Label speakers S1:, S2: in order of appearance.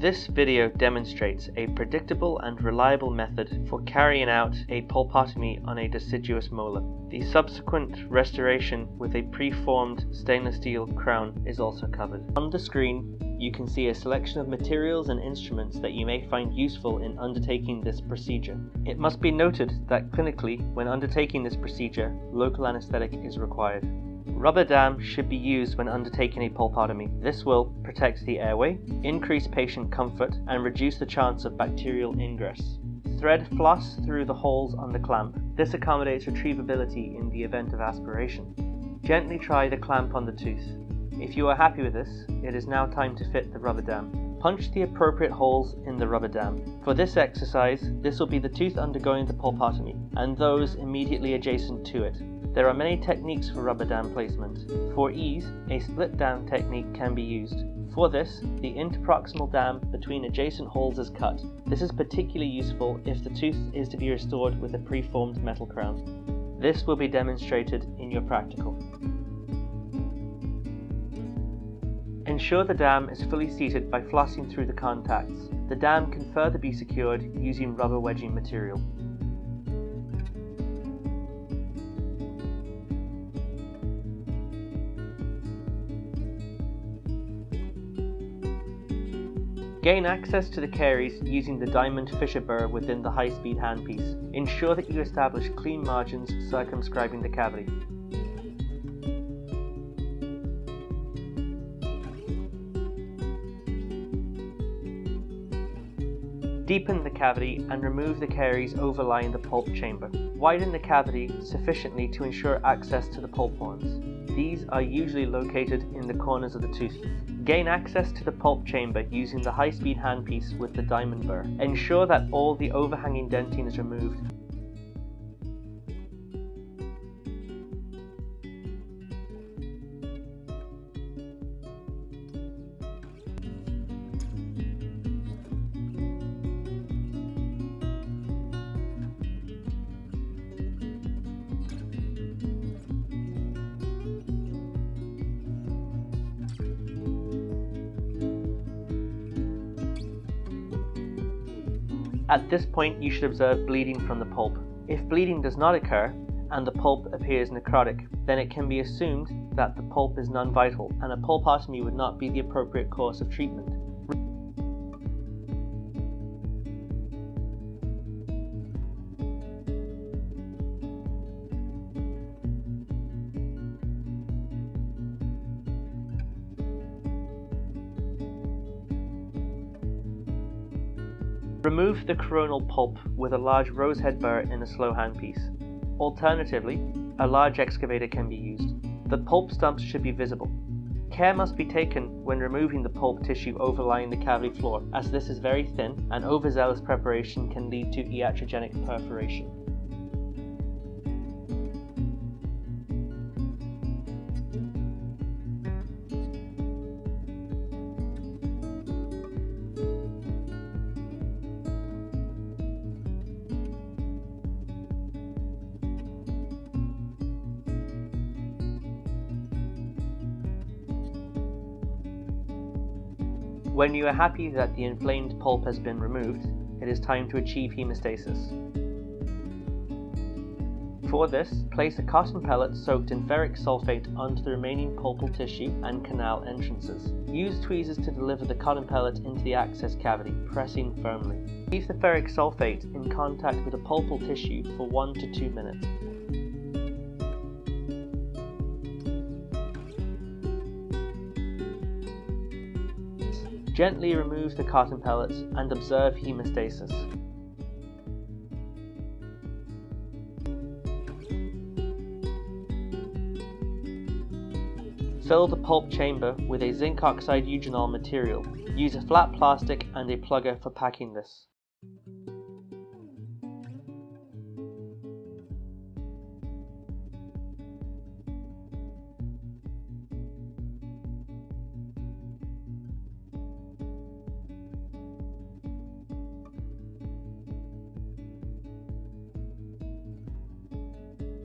S1: This video demonstrates a predictable and reliable method for carrying out a pulpotomy on a deciduous molar. The subsequent restoration with a preformed stainless steel crown is also covered. On the screen you can see a selection of materials and instruments that you may find useful in undertaking this procedure. It must be noted that clinically, when undertaking this procedure, local anesthetic is required. Rubber dam should be used when undertaking a pulpotomy. This will protect the airway, increase patient comfort, and reduce the chance of bacterial ingress. Thread floss through the holes on the clamp. This accommodates retrievability in the event of aspiration. Gently try the clamp on the tooth. If you are happy with this, it is now time to fit the rubber dam. Punch the appropriate holes in the rubber dam. For this exercise, this will be the tooth undergoing the pulpotomy, and those immediately adjacent to it. There are many techniques for rubber dam placement. For ease, a split dam technique can be used. For this, the interproximal dam between adjacent holes is cut. This is particularly useful if the tooth is to be restored with a preformed metal crown. This will be demonstrated in your practical. Ensure the dam is fully seated by flossing through the contacts. The dam can further be secured using rubber wedging material. Gain access to the caries using the diamond fissure burr within the high-speed handpiece. Ensure that you establish clean margins circumscribing the cavity. Deepen the cavity and remove the caries overlying the pulp chamber. Widen the cavity sufficiently to ensure access to the pulp horns. These are usually located in the corners of the tooth. Gain access to the pulp chamber using the high-speed handpiece with the diamond burr. Ensure that all the overhanging dentin is removed At this point, you should observe bleeding from the pulp. If bleeding does not occur, and the pulp appears necrotic, then it can be assumed that the pulp is non-vital and a pulpotomy would not be the appropriate course of treatment. Remove the coronal pulp with a large rosehead burr in a slow handpiece. Alternatively, a large excavator can be used. The pulp stumps should be visible. Care must be taken when removing the pulp tissue overlying the cavity floor, as this is very thin and overzealous preparation can lead to iatrogenic perforation. When you are happy that the inflamed pulp has been removed, it is time to achieve hemostasis. For this, place a cotton pellet soaked in ferric sulfate onto the remaining pulpal tissue and canal entrances. Use tweezers to deliver the cotton pellet into the access cavity, pressing firmly. Leave the ferric sulfate in contact with the pulpal tissue for 1 to 2 minutes. Gently remove the cotton pellets and observe hemostasis. Fill the pulp chamber with a zinc oxide eugenol material. Use a flat plastic and a plugger for packing this.